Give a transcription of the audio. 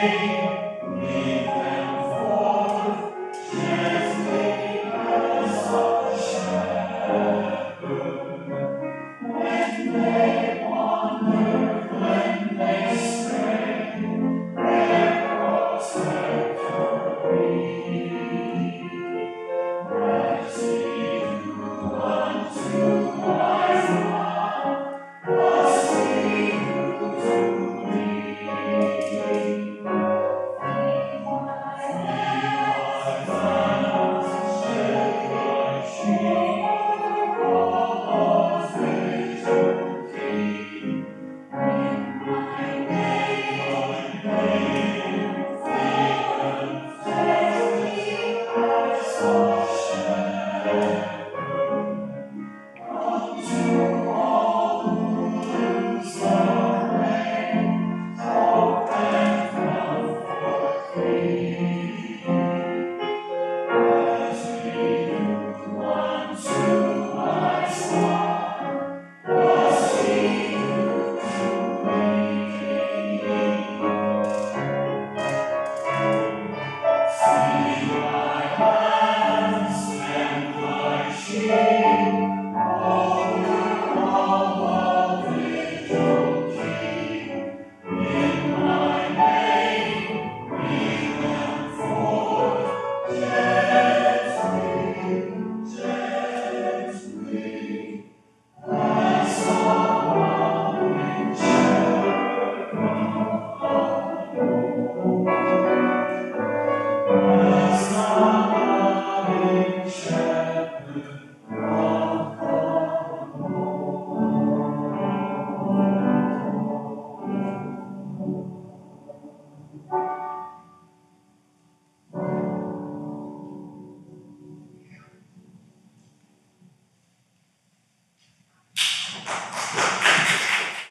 Senhor.